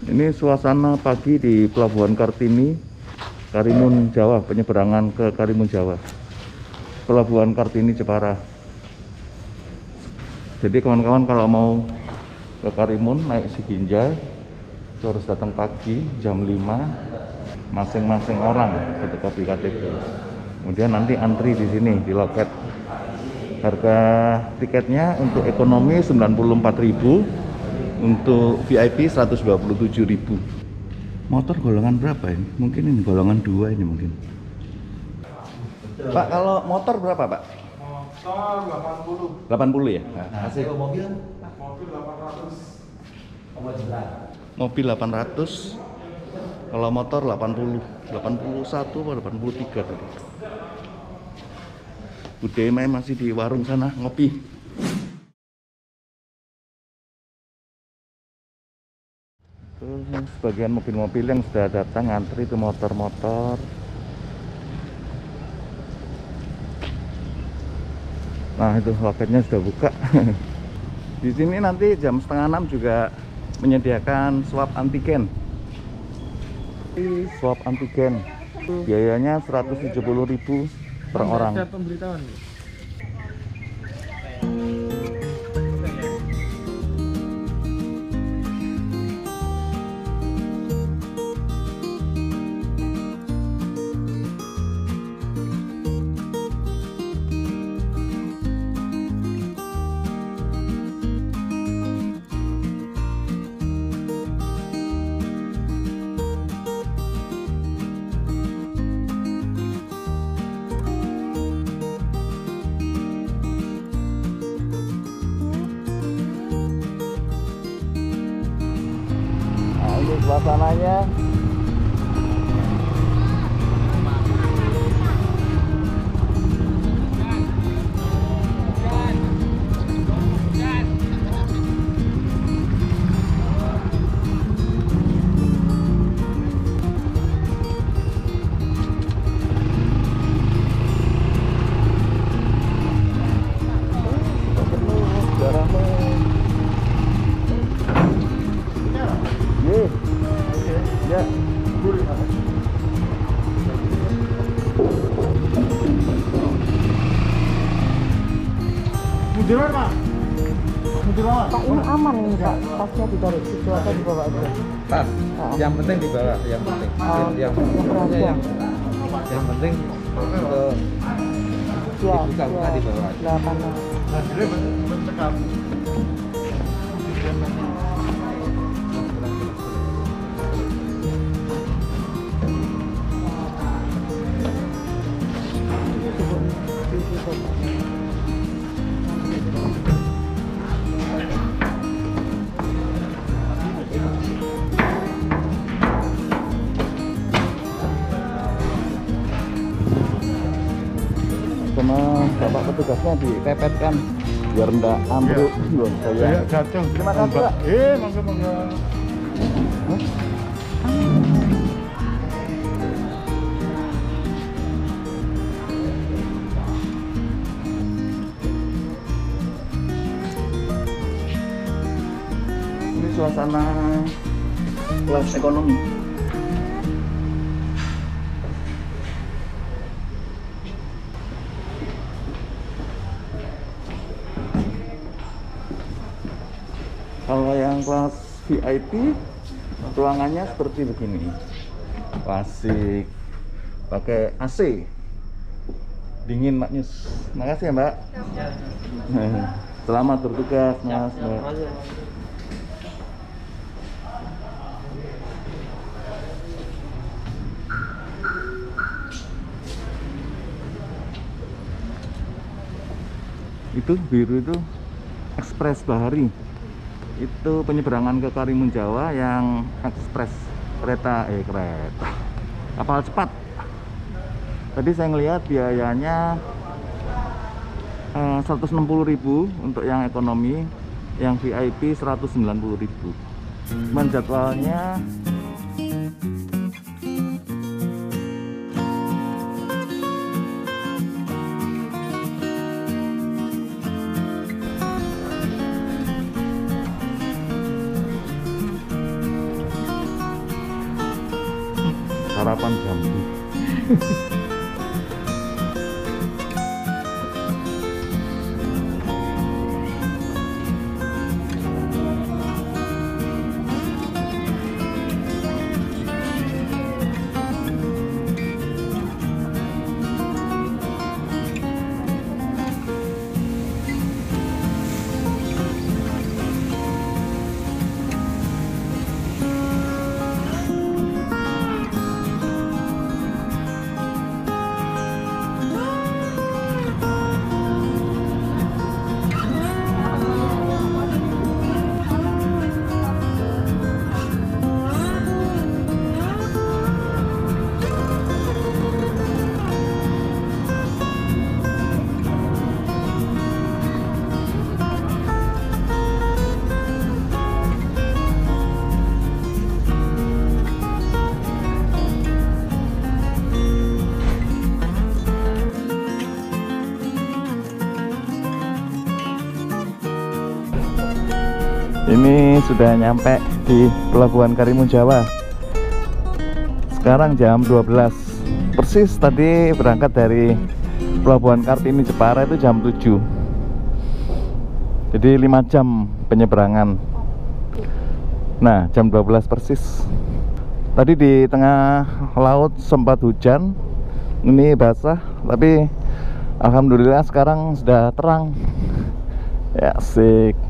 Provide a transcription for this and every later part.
Ini suasana pagi di Pelabuhan Kartini, Karimun Jawa, penyeberangan ke Karimun Jawa. Pelabuhan Kartini Jepara. Jadi kawan-kawan kalau mau ke Karimun naik Siginjai itu harus datang pagi jam 5 masing-masing orang fotokopi KTP. Kemudian nanti antri di sini di loket. Harga tiketnya untuk ekonomi 94.000, untuk VIP 127.000. Motor golongan berapa ini? Mungkin ini golongan dua ini mungkin. Pak, kalau motor berapa, Pak? Motor 80, 80 ya? Nah, Asik. kalau mobil mobil 800. kamu jelas. Mobil 800. Kalau motor 80. 81 atau 83 tadi. Bude main masih di warung sana ngopi. Sebagian mobil-mobil yang sudah datang antri itu motor-motor. Nah itu loketnya sudah buka. Di sini nanti jam setengah enam juga menyediakan swab antigen. Swab antigen biayanya 170.000 per orang. Ada pemberitahuan. Suasananya. Mudiran, Pak. Mudiran. Pak ini aman ini Pak, tasnya ditaruh situ atau dibawa aja? tas Oh. yang penting dibawa yang penting Oh, yang yang berhasil. yang yang penting untuk Iya, dibuka-buka iya. dibawa aja. Delapan. Nah, petugasnya dipepetkan biar enggak ambruk dulu Saya saya. jatuh. Terima kasih, Pak. Eh, monggo monggo. Ini suasana kelas ekonomi. Yang kelas VIP ruangannya seperti begini. Klasik. Pakai AC. Dingin Maknyus. Makasih ya, Mbak. Selamat bertugas, Mas. Mbak. itu biru itu ekspres bahari itu penyeberangan ke Karimun Jawa yang ekspres kereta eh kereta. Kapal cepat. Tadi saya ngelihat biayanya eh, 160.000 untuk yang ekonomi yang VIP 190.000 cuman jadwalnya sarapan jambi sudah nyampe di Pelabuhan Karimun Jawa. Sekarang jam 12. Persis tadi berangkat dari Pelabuhan Kartini Jepara itu jam 7. Jadi 5 jam penyeberangan. Nah, jam 12 persis. Tadi di tengah laut sempat hujan. Ini basah, tapi alhamdulillah sekarang sudah terang. Ya, asik.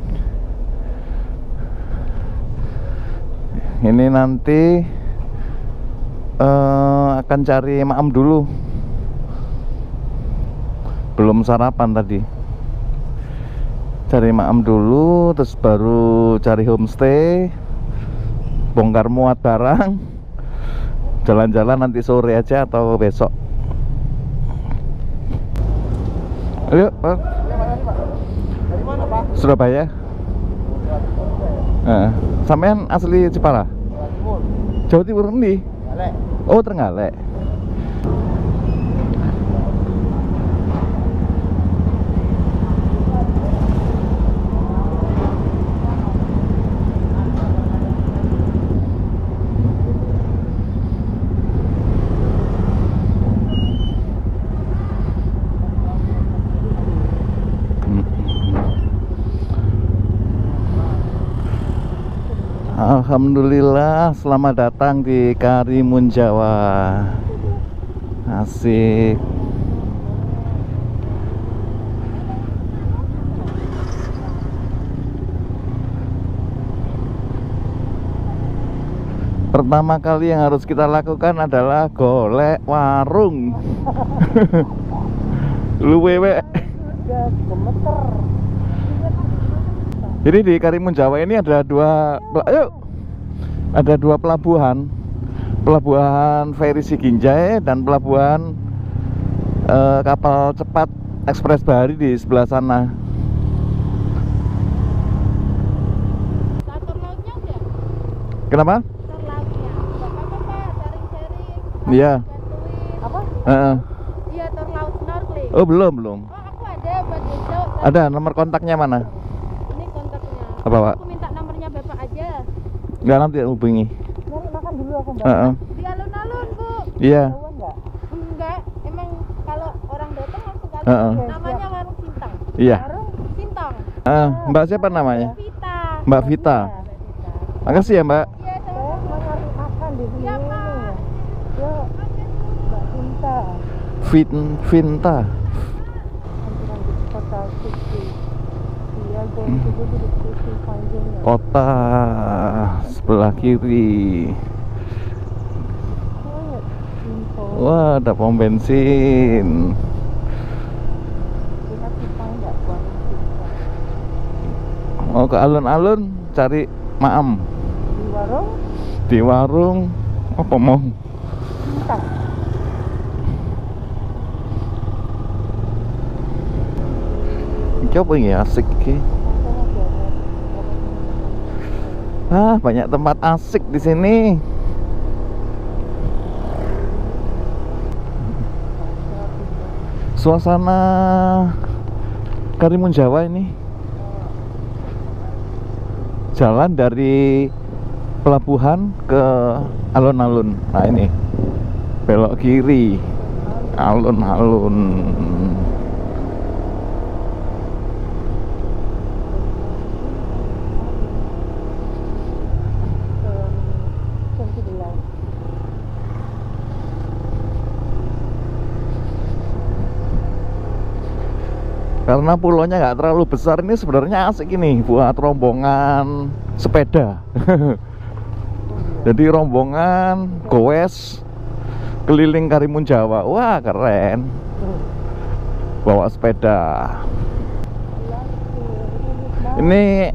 Ini nanti eh, akan cari maam dulu. Belum sarapan tadi. Cari maam dulu terus baru cari homestay bongkar muat barang jalan-jalan nanti sore aja atau besok. Ayo Pak? Surabaya Eh, sampean asli Jepara Timur. Jawa Timur endi? Oh, Trenggalek. Alhamdulillah, selamat datang di Karimun Jawa. Asik. Pertama kali yang harus kita lakukan adalah golek warung. Lu wewe. Jadi di Karimun Jawa ini ada dua yuk. Ada dua pelabuhan. Pelabuhan feri Siginjai dan pelabuhan eh, kapal cepat Ekspres Bahari di sebelah sana. Lautnya? Kenapa? Lautnya. Iya. Heeh. Iya, laut snorkeling. Oh, belum, belum. Oh, aku ada Pak. Ada nomor kontaknya mana? Ini kontaknya. Apa, Pak? Aku minta nomornya Bapak aja. Enggak nanti hubungi. Nyari makan dulu aku mbak. Heeh. Di alun-alun, Bu. Iya. Tahuan nggak? Enggak, emang kalau orang datang langsung ke Heeh. Namanya Warung Sintang. Iya. Warung Sintang. Eh, Mbak siapa namanya? Vita. Mbak Vita. Makasih ya, Mbak. Iya, Saya mau makan di sini. Iya, Pak. Yo, Mbak Cinta. Vin Vinta. Kota Suci. Kota sebelah kiri. Wah, ada pom bensin. Mau ke alun-alun cari maam Di warung di warung apa mau? Coba ini asik ki. Ah, banyak tempat asik di sini. Suasana Karimun Jawa ini. Jalan dari pelabuhan ke alun-alun. Nah, ini. belok kiri alun-alun ke 11 karena pulaunya nggak terlalu besar ini sebenarnya asik ini buat rombongan sepeda. Jadi rombongan goes keliling Karimun Jawa. Wah keren. Bawa sepeda. Ini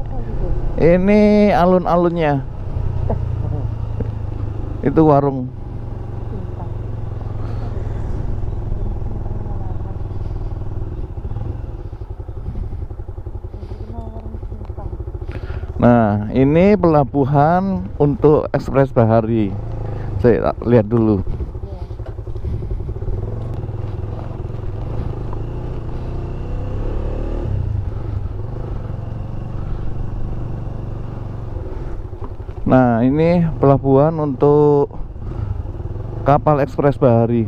ini alun-alunnya. Itu warung Nah, ini pelabuhan untuk ekspres bahari. Saya lihat dulu. Nah, ini pelabuhan untuk kapal ekspres bahari.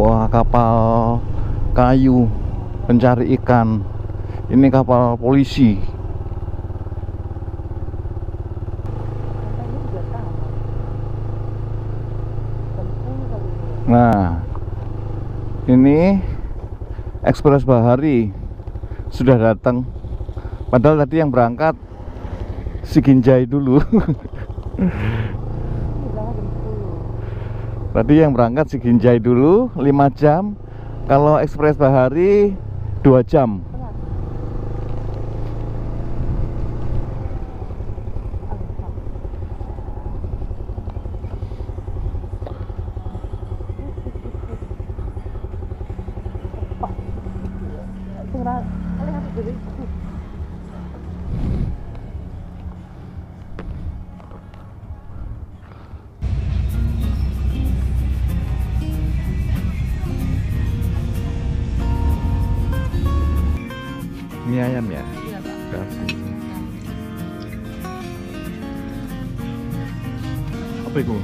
Wah, kapal kayu pencari ikan. Ini kapal polisi. Nah, ini Ekspres Bahari sudah datang. Padahal tadi yang berangkat si Ginjai dulu. Tadi yang berangkat si Ginjai dulu 5 jam. Kalau Ekspres Bahari 2 jam.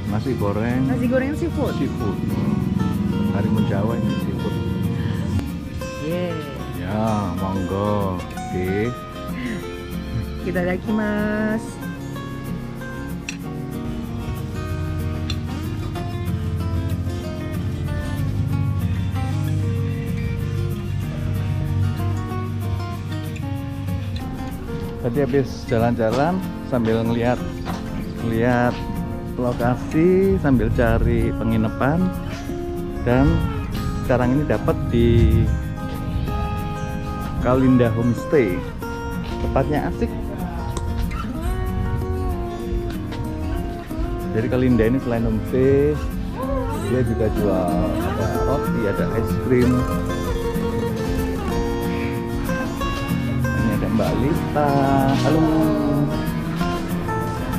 Nasi goreng Nasi goreng seafood. seafood. Karimun Jawa ini seafood. Yeah. Ya, monggo. Oke. Kita lagi mas. Tadi habis jalan-jalan sambil ngeliat ngeliat lokasi sambil cari penginapan dan sekarang ini dapat di Kalinda Homestay. Tempatnya asik. Jadi Kalinda ini selain homestay, dia juga jual ada roti, ada es krim, ini ada Mbak Lita. Halo.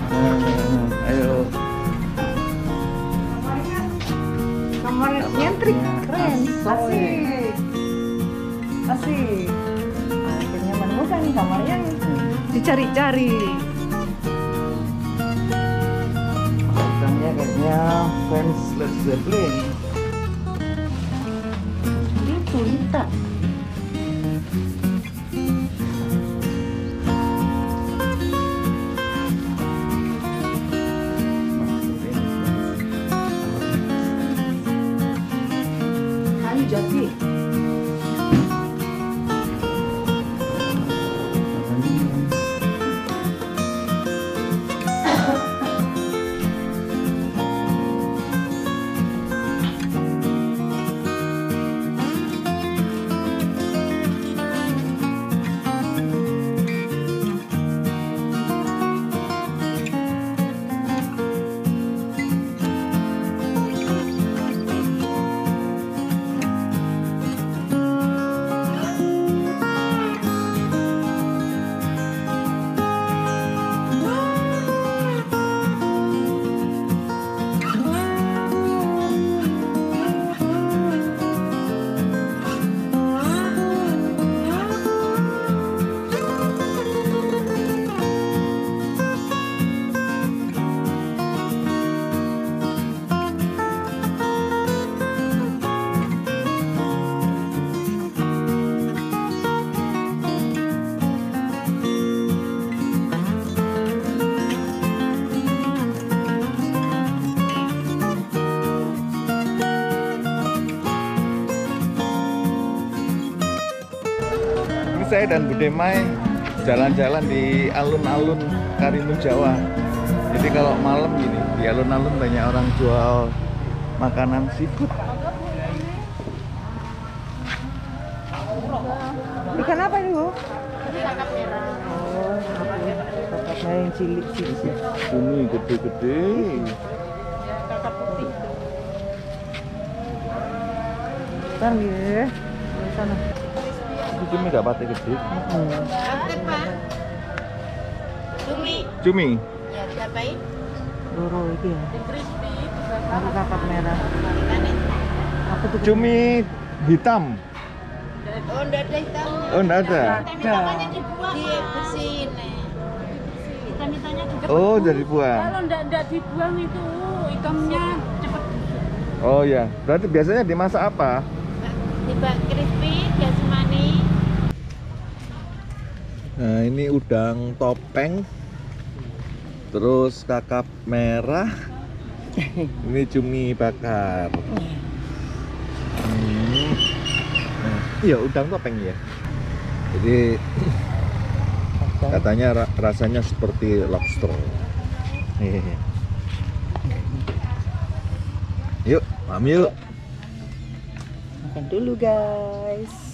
Eh, ayo Kamar nyentrik keren. Asik. Asik. Akhirnya menemukan kamar yang dicari-cari. Belakangnya kayaknya fans Led Zeppelin saya dan Bude Mai jalan-jalan di alun-alun Karimun Jawa. Jadi kalau malam gini di alun-alun banyak orang jual makanan seafood. Ikan apa ini, Bu? kakap merah. Oh, kakap merah yang cilik-cilik. Ini gede-gede. Kakap putih. Kan ya. Sana. Itu cumi nggak pati gede. Hmm. Pak. Cumi. Cumi. Ya, diapain? Loro iki ya. Crispy. Aku kakap merah. Tuh? Cumi hitam. Oh, enggak ada hitamnya. Oh, enggak ada. Dibersihin. Hitam-hitamnya dibuang. Oh, jadi buang. Kalau enggak enggak dibuang itu ikannya Oh ya, berarti biasanya dimasak apa? tiba crispy, Nah, ini udang topeng. Terus kakap merah. Ini cumi bakar. Hmm. Iya, udang topeng ya. Jadi katanya ra- rasanya seperti lobster. Yuk, yuk. Makan dulu, guys.